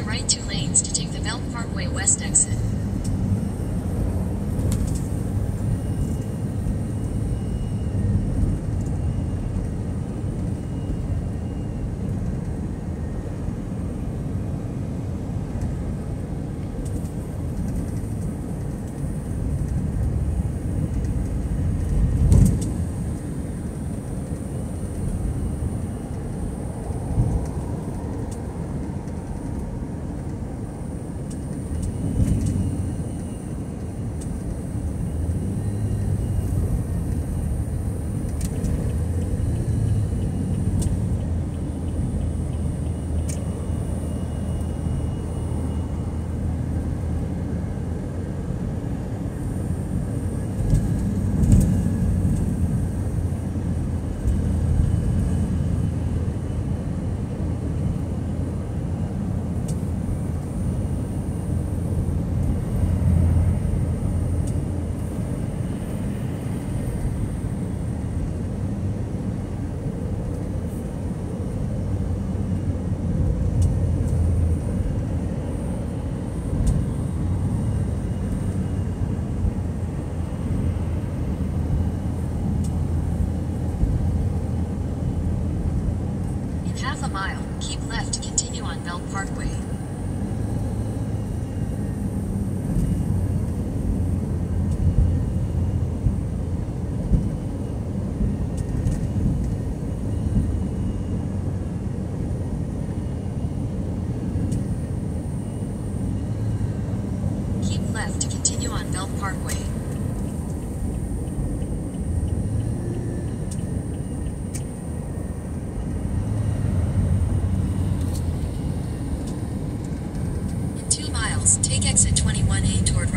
the right two lanes to take the Belt Parkway West exit. Half a mile, keep left to continue on Belt Parkway. Keep left to continue on Belt Parkway. Take exit 21A toward.